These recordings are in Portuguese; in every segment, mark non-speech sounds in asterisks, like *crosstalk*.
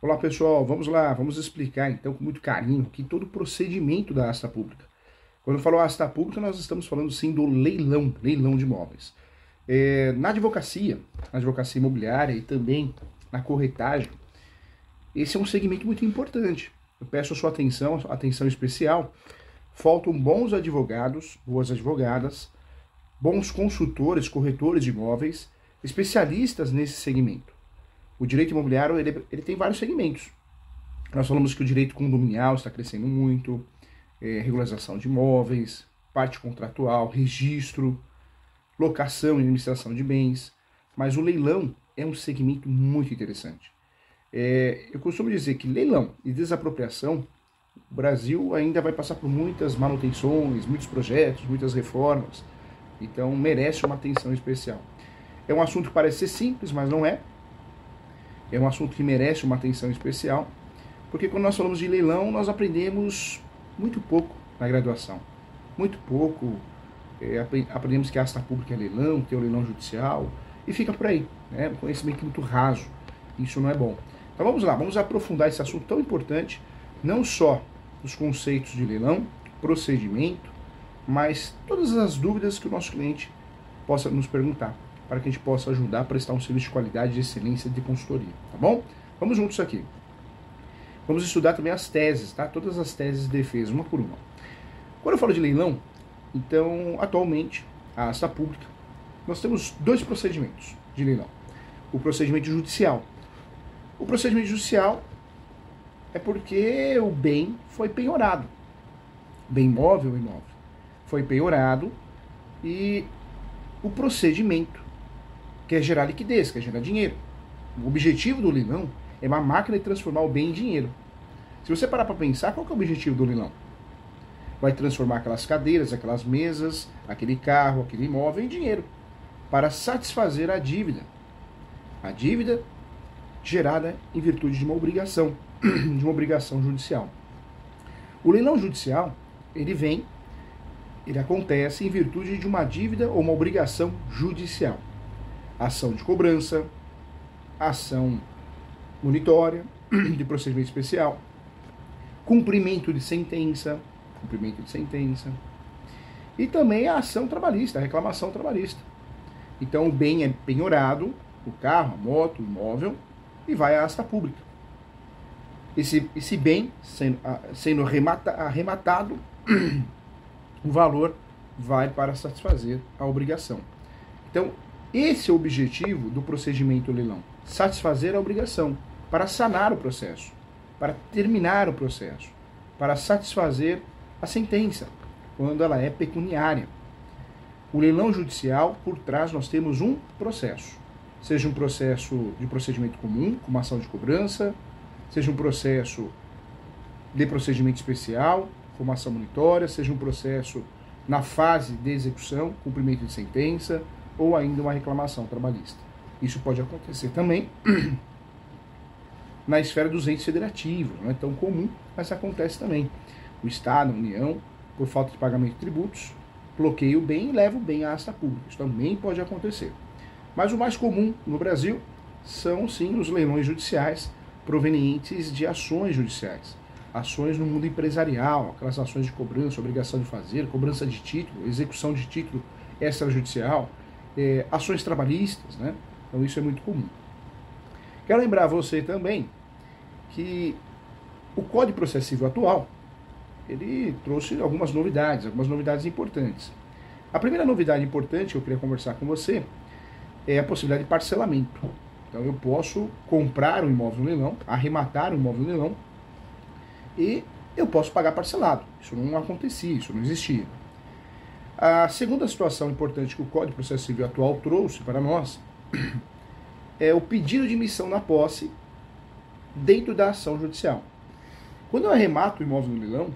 Olá pessoal, vamos lá, vamos explicar então com muito carinho aqui todo o procedimento da asta pública. Quando eu falo asta pública, nós estamos falando sim do leilão, leilão de imóveis. É, na advocacia, na advocacia imobiliária e também na corretagem, esse é um segmento muito importante. Eu peço a sua atenção, atenção especial. Faltam bons advogados, boas advogadas, bons consultores, corretores de imóveis, especialistas nesse segmento. O direito imobiliário ele, ele tem vários segmentos. Nós falamos que o direito condominial está crescendo muito, é, regularização de imóveis, parte contratual, registro, locação e administração de bens. Mas o leilão é um segmento muito interessante. É, eu costumo dizer que leilão e desapropriação, o Brasil ainda vai passar por muitas manutenções, muitos projetos, muitas reformas. Então merece uma atenção especial. É um assunto que parece ser simples, mas não é. É um assunto que merece uma atenção especial, porque quando nós falamos de leilão, nós aprendemos muito pouco na graduação. Muito pouco. É, aprendemos que a asta pública é leilão, tem o leilão judicial, e fica por aí. Né? Um conhecimento muito raso. Isso não é bom. Então vamos lá, vamos aprofundar esse assunto tão importante, não só os conceitos de leilão, procedimento, mas todas as dúvidas que o nosso cliente possa nos perguntar para que a gente possa ajudar a prestar um serviço de qualidade, de excelência de consultoria, tá bom? Vamos juntos aqui. Vamos estudar também as teses, tá? Todas as teses de defesa, uma por uma. Quando eu falo de leilão, então, atualmente, a asta pública, nós temos dois procedimentos de leilão. O procedimento judicial. O procedimento judicial é porque o bem foi penhorado. Bem imóvel, imóvel. Foi penhorado e o procedimento quer gerar liquidez, quer gerar dinheiro. O objetivo do leilão é uma máquina de transformar o bem em dinheiro. Se você parar para pensar, qual é o objetivo do leilão? Vai transformar aquelas cadeiras, aquelas mesas, aquele carro, aquele imóvel em dinheiro para satisfazer a dívida. A dívida gerada em virtude de uma obrigação, *clears throat* de uma obrigação judicial. O leilão judicial, ele vem, ele acontece em virtude de uma dívida ou uma obrigação judicial ação de cobrança, ação monitória, *clears throat* de procedimento especial, cumprimento de sentença, cumprimento de sentença, e também a ação trabalhista, a reclamação trabalhista. Então o bem é penhorado, o carro, a moto, o imóvel, e vai à asta pública. Esse, esse bem sendo, sendo arremata, arrematado, *clears throat* o valor vai para satisfazer a obrigação. Então, esse é o objetivo do procedimento leilão: satisfazer a obrigação, para sanar o processo, para terminar o processo, para satisfazer a sentença, quando ela é pecuniária. O leilão judicial, por trás, nós temos um processo. Seja um processo de procedimento comum, como ação de cobrança, seja um processo de procedimento especial, como ação monitória, seja um processo na fase de execução, cumprimento de sentença, ou ainda uma reclamação trabalhista. Isso pode acontecer também *clears throat* na esfera dos entes federativos, não é tão comum, mas acontece também. O Estado, a União, por falta de pagamento de tributos, bloqueia o bem e leva o bem à asta pública. Isso também pode acontecer. Mas o mais comum no Brasil são sim os leilões judiciais provenientes de ações judiciais. Ações no mundo empresarial, aquelas ações de cobrança, obrigação de fazer, cobrança de título, execução de título extrajudicial, é, ações trabalhistas, né? Então isso é muito comum. Quero lembrar você também que o Código Processivo atual ele trouxe algumas novidades, algumas novidades importantes. A primeira novidade importante que eu queria conversar com você é a possibilidade de parcelamento. Então eu posso comprar um imóvel no leilão, arrematar um imóvel no leilão e eu posso pagar parcelado. Isso não acontecia, isso não existia. A segunda situação importante que o Código de Processo Civil atual trouxe para nós *clears throat* é o pedido de emissão na posse dentro da ação judicial. Quando eu arremato o imóvel no leilão,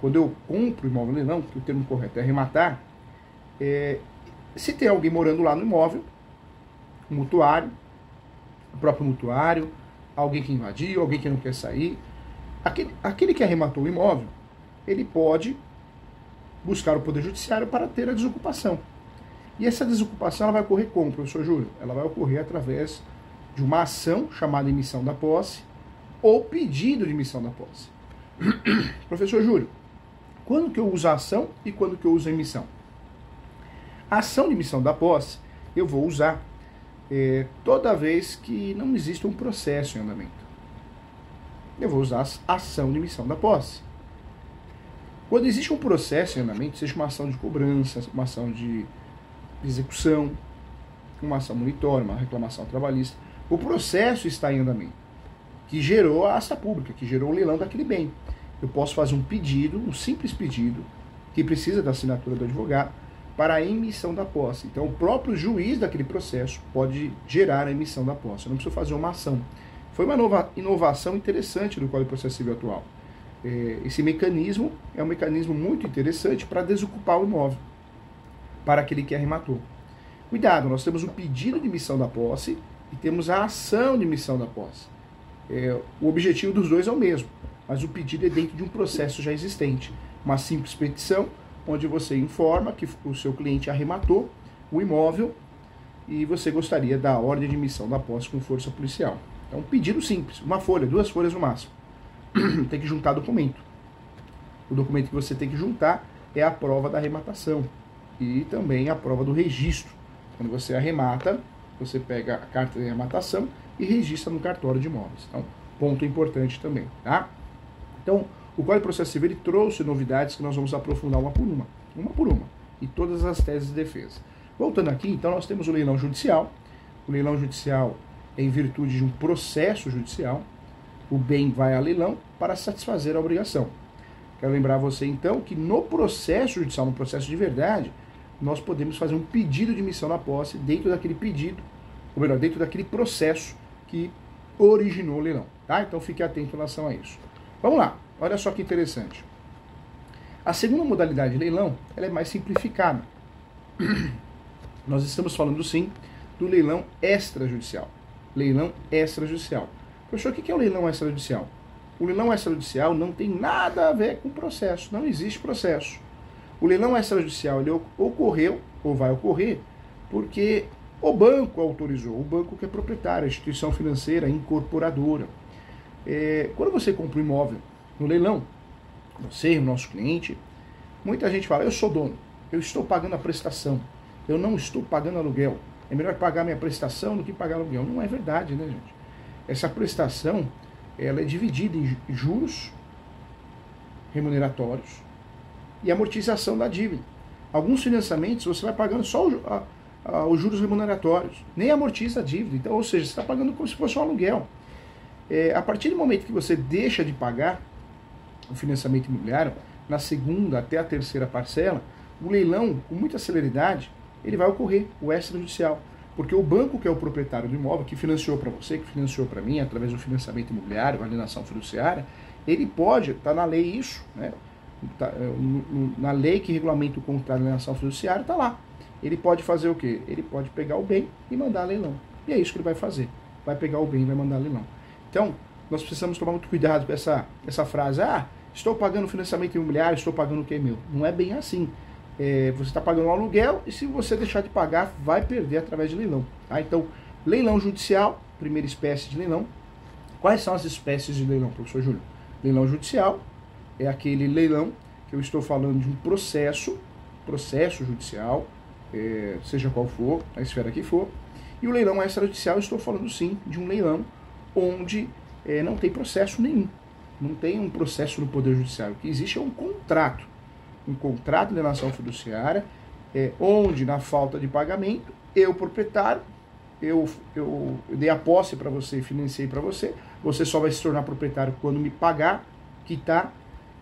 quando eu compro o imóvel no leilão, que o termo correto é arrematar, é, se tem alguém morando lá no imóvel, um mutuário, o próprio mutuário, alguém que invadiu, alguém que não quer sair, aquele, aquele que arrematou o imóvel, ele pode buscar o Poder Judiciário para ter a desocupação. E essa desocupação ela vai ocorrer como, professor Júlio? Ela vai ocorrer através de uma ação chamada emissão da posse, ou pedido de emissão da posse. *clears throat* Professor Júlio, quando que eu uso a ação e quando que eu uso a emissão? A ação de emissão da posse eu vou usar é, toda vez que não existe um processo em andamento. Eu vou usar a ação de emissão da posse. Quando existe um processo em andamento, seja uma ação de cobrança, uma ação de execução, uma ação monitória, uma reclamação trabalhista, o processo está em andamento, que gerou a asta pública, que gerou o leilão daquele bem. Eu posso fazer um pedido, um simples pedido, que precisa da assinatura do advogado, para a emissão da posse. Então, o próprio juiz daquele processo pode gerar a emissão da posse. Eu não preciso fazer uma ação. Foi uma nova inovação interessante do Código de Processo Civil atual. É, esse mecanismo é um mecanismo muito interessante para desocupar o imóvel para aquele que arrematou. Cuidado, nós temos o pedido de emissão da posse e temos a ação de emissão da posse. É, o objetivo dos dois é o mesmo, mas o pedido é dentro de um processo já existente. Uma simples petição, onde você informa que o seu cliente arrematou o imóvel e você gostaria da ordem de emissão da posse com força policial. É um pedido simples, uma folha, duas folhas no máximo. *clears throat* tem que juntar documento. O documento que você tem que juntar é a prova da arrematação e também a prova do registro. Quando você arremata, você pega a carta de arrematação e registra no cartório de imóveis. Então, ponto importante também, tá? Então, o Código de Processo Civil trouxe novidades que nós vamos aprofundar uma por uma, uma por uma, e todas as teses de defesa. Voltando aqui, então, nós temos o leilão judicial. O leilão judicial é em virtude de um processo judicial, o bem vai a leilão para satisfazer a obrigação. Quero lembrar você então que no processo judicial, no processo de verdade, nós podemos fazer um pedido de emissão da posse dentro daquele pedido, ou melhor, dentro daquele processo que originou o leilão. Tá? Então fique atento em relação a isso. Vamos lá, olha só que interessante. A segunda modalidade de leilão ela é mais simplificada. *clears throat* Nós estamos falando sim do leilão extrajudicial. Leilão extrajudicial. Professor, o que é o leilão extrajudicial? O leilão extrajudicial não tem nada a ver com processo, não existe processo. O leilão extrajudicial ele ocorreu, ou vai ocorrer, porque o banco autorizou, o banco que é proprietário, a instituição financeira, incorporadora. É, quando você compra um imóvel no leilão, você, o nosso cliente, muita gente fala, eu sou dono, eu estou pagando a prestação, eu não estou pagando aluguel. É melhor pagar minha prestação do que pagar aluguel. Não é verdade, né, gente? Essa prestação ela é dividida em juros remuneratórios e amortização da dívida. Alguns financiamentos você vai pagando só os juros remuneratórios, nem amortiza a dívida. Então, ou seja, você está pagando como se fosse um aluguel. É, a partir do momento que você deixa de pagar o financiamento imobiliário, na segunda até a terceira parcela, o leilão, com muita celeridade, ele vai ocorrer, o extrajudicial. Porque o banco que é o proprietário do imóvel, que financiou para você, que financiou para mim, através do financiamento imobiliário, alienação fiduciária, ele pode, está na lei isso, né? Tá, é, na lei que regulamenta o contrato de alienação fiduciária, está lá. Ele pode fazer o quê? Ele pode pegar o bem e mandar leilão. E é isso que ele vai fazer. Vai pegar o bem e vai mandar leilão. Então, nós precisamos tomar muito cuidado com essa, essa frase. Ah, estou pagando financiamento imobiliário, estou pagando o que é meu. Não é bem assim é, você está pagando um aluguel e se você deixar de pagar, vai perder através de leilão. Tá? Então, leilão judicial, primeira espécie de leilão. Quais são as espécies de leilão, professor Júlio? Leilão judicial é aquele leilão que eu estou falando de um processo, processo judicial, é, seja qual for, a esfera que for. E o leilão extrajudicial, eu estou falando sim de um leilão onde é, não tem processo nenhum. Não tem um processo no Poder Judiciário. O que existe é um contrato um contrato de alienação fiduciária, é, onde na falta de pagamento, eu, proprietário, eu, eu, eu dei a posse para você, financei para você, você só vai se tornar proprietário quando me pagar, quitar,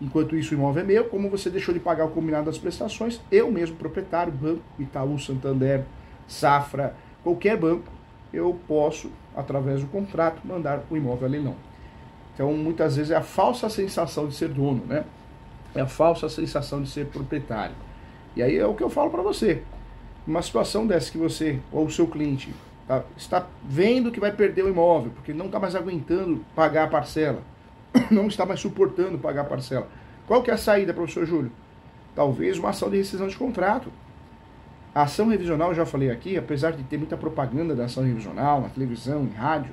enquanto isso o imóvel é meu, como você deixou de pagar o combinado das prestações, eu mesmo, proprietário, banco, Itaú, Santander, Safra, qualquer banco, eu posso, através do contrato, mandar o imóvel a leilão. Então, muitas vezes é a falsa sensação de ser dono, né? É a falsa sensação de ser proprietário. E aí é o que eu falo para você. Uma situação dessa que você ou o seu cliente tá, está vendo que vai perder o imóvel, porque não está mais aguentando pagar a parcela, *coughs* não está mais suportando pagar a parcela. Qual que é a saída, professor Júlio? Talvez uma ação de rescisão de contrato. A ação revisional, eu já falei aqui, apesar de ter muita propaganda da ação revisional na televisão, em rádio,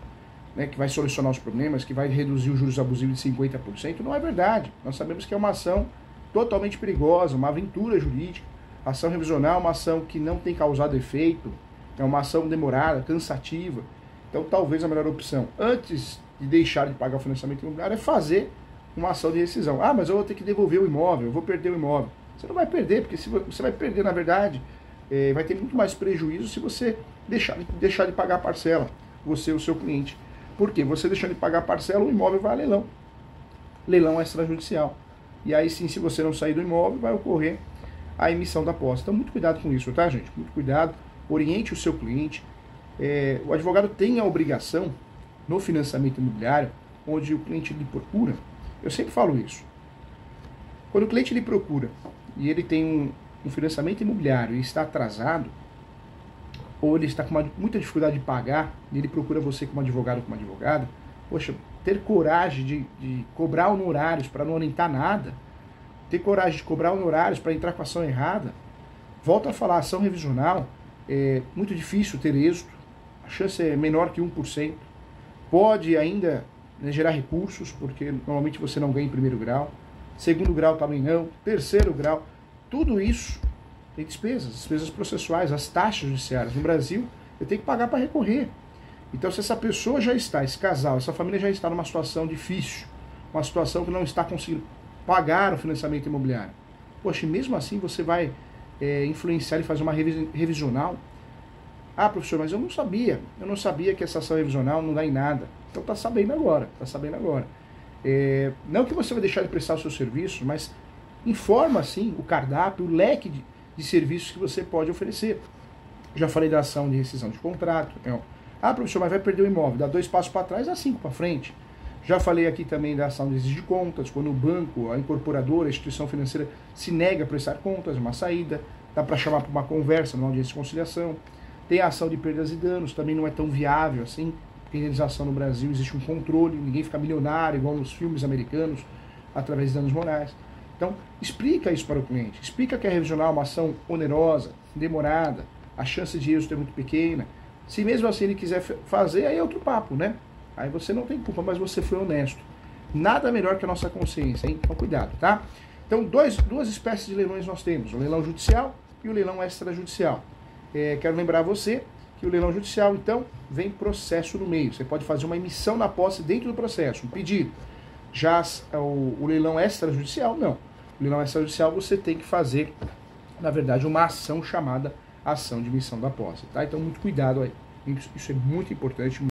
né, que vai solucionar os problemas, que vai reduzir os juros abusivos de 50%, não é verdade. Nós sabemos que é uma ação totalmente perigosa, uma aventura jurídica. ação revisional é uma ação que não tem causado efeito, é uma ação demorada, cansativa. Então, talvez a melhor opção, antes de deixar de pagar o financiamento imobiliário, é fazer uma ação de rescisão. Ah, mas eu vou ter que devolver o imóvel, eu vou perder o imóvel. Você não vai perder, porque se você vai perder, na verdade, é, vai ter muito mais prejuízo se você deixar, deixar de pagar a parcela, você o seu cliente. Por quê? Você deixando de pagar parcela, o imóvel vai a leilão. Leilão extrajudicial. E aí sim, se você não sair do imóvel, vai ocorrer a emissão da posse. Então, muito cuidado com isso, tá, gente? Muito cuidado. Oriente o seu cliente. É, o advogado tem a obrigação, no financiamento imobiliário, onde o cliente lhe procura, eu sempre falo isso. Quando o cliente lhe procura e ele tem um, um financiamento imobiliário e está atrasado, ou ele está com uma, muita dificuldade de pagar, e ele procura você como advogado ou como advogada, poxa, ter coragem de, de cobrar honorários para não orientar nada, ter coragem de cobrar honorários para entrar com a ação errada, volto a falar, ação revisional é muito difícil ter êxito, a chance é menor que 1%, pode ainda né, gerar recursos, porque normalmente você não ganha em primeiro grau, segundo grau também não, terceiro grau, tudo isso tem despesas, despesas processuais, as taxas judiciárias. No Brasil, eu tenho que pagar para recorrer. Então, se essa pessoa já está, esse casal, essa família já está numa situação difícil, uma situação que não está conseguindo pagar o financiamento imobiliário, poxa, mesmo assim você vai é, influenciar e fazer uma revisional? Ah, professor, mas eu não sabia. Eu não sabia que essa ação revisional não dá em nada. Então está sabendo agora, está sabendo agora. É, não que você vai deixar de prestar o seu serviço, mas informa, assim, o cardápio, o leque de, de serviços que você pode oferecer. Já falei da ação de rescisão de contrato. É, ah, professor, mas vai perder o imóvel. Dá dois passos para trás, dá cinco para frente. Já falei aqui também da ação de exigir contas, quando o banco, a incorporadora, a instituição financeira se nega a prestar contas, uma saída, dá para chamar para uma conversa numa audiência de conciliação. Tem a ação de perdas e danos, também não é tão viável assim. Indenização no Brasil existe um controle, ninguém fica milionário igual nos filmes americanos através de danos morais. Então, explica isso para o cliente. Explica que a revisional é uma ação onerosa, demorada, a chance de êxito é muito pequena. Se mesmo assim ele quiser fazer, aí é outro papo, né? Aí você não tem culpa, mas você foi honesto. Nada melhor que a nossa consciência, hein? Então, cuidado, tá? Então, dois, duas espécies de leilões nós temos: o leilão judicial e o leilão extrajudicial. É, quero lembrar você que o leilão judicial, então, vem processo no meio. Você pode fazer uma emissão na posse dentro do processo, um pedido. Já o, o leilão extrajudicial, não. O leilão extrajudicial você tem que fazer, na verdade, uma ação chamada ação de emissão da posse. Tá? Então, muito cuidado aí. Isso é muito importante.